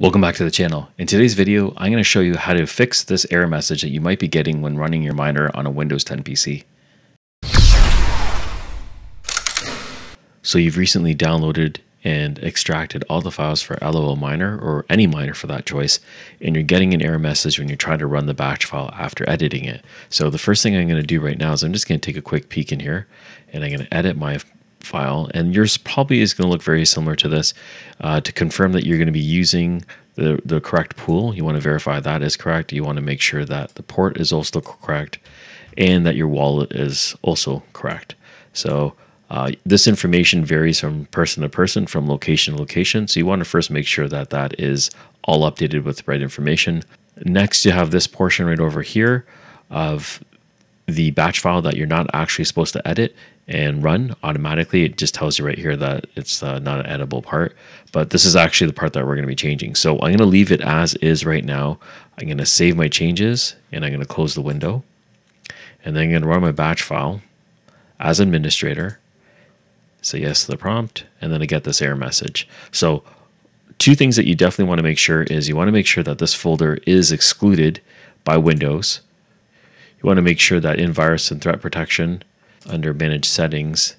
Welcome back to the channel. In today's video, I'm going to show you how to fix this error message that you might be getting when running your miner on a Windows 10 PC. So you've recently downloaded and extracted all the files for LOL Miner or any miner for that choice, and you're getting an error message when you're trying to run the batch file after editing it. So the first thing I'm going to do right now is I'm just going to take a quick peek in here, and I'm going to edit my file, and yours probably is going to look very similar to this. Uh, to confirm that you're going to be using the, the correct pool, you want to verify that is correct. You want to make sure that the port is also correct and that your wallet is also correct. So uh, this information varies from person to person, from location to location. So you want to first make sure that that is all updated with the right information. Next, you have this portion right over here of the batch file that you're not actually supposed to edit and run automatically. It just tells you right here that it's uh, not an editable part, but this is actually the part that we're going to be changing. So I'm going to leave it as is right now. I'm going to save my changes and I'm going to close the window and then I'm going to run my batch file as administrator. Say yes to the prompt and then I get this error message. So two things that you definitely want to make sure is you want to make sure that this folder is excluded by Windows. You want to make sure that in virus and threat protection under manage settings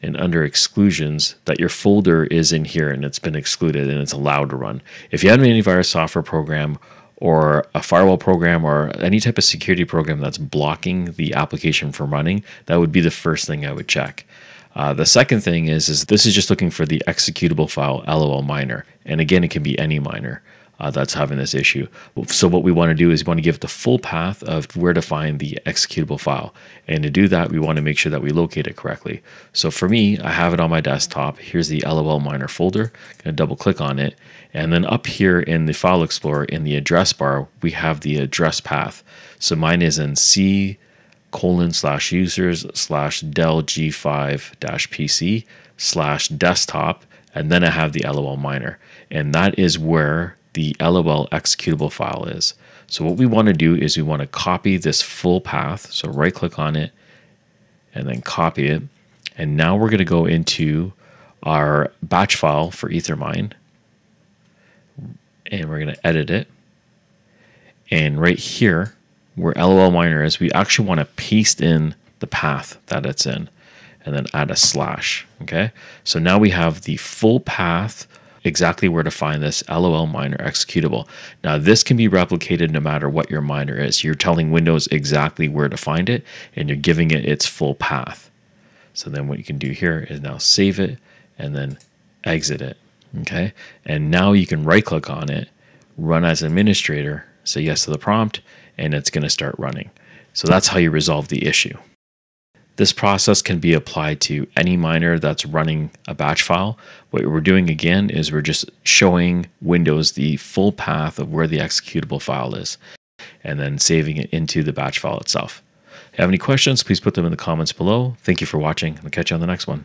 and under exclusions that your folder is in here and it's been excluded and it's allowed to run. If you have an antivirus software program or a firewall program or any type of security program that's blocking the application from running, that would be the first thing I would check. Uh, the second thing is, is this is just looking for the executable file LOL miner. And again, it can be any miner uh, that's having this issue. So what we want to do is we want to give the full path of where to find the executable file. And to do that, we want to make sure that we locate it correctly. So for me, I have it on my desktop. Here's the LOL miner folder. I'm going to double click on it. And then up here in the file explorer in the address bar, we have the address path. So mine is in C colon slash users slash Dell G5 dash PC slash desktop. And then I have the LOL miner. And that is where the LOL executable file is. So what we want to do is we want to copy this full path. So right click on it and then copy it. And now we're going to go into our batch file for Ethermine and we're going to edit it. And right here where LOL miner is, we actually want to paste in the path that it's in and then add a slash. Okay. So now we have the full path exactly where to find this LOL miner executable. Now, this can be replicated no matter what your miner is. You're telling Windows exactly where to find it, and you're giving it its full path. So then what you can do here is now save it and then exit it. Okay. And now you can right click on it, run as administrator, say yes to the prompt, and it's going to start running. So that's how you resolve the issue. This process can be applied to any miner that's running a batch file. What we're doing again is we're just showing Windows the full path of where the executable file is and then saving it into the batch file itself. If you have any questions, please put them in the comments below. Thank you for watching. I'll catch you on the next one.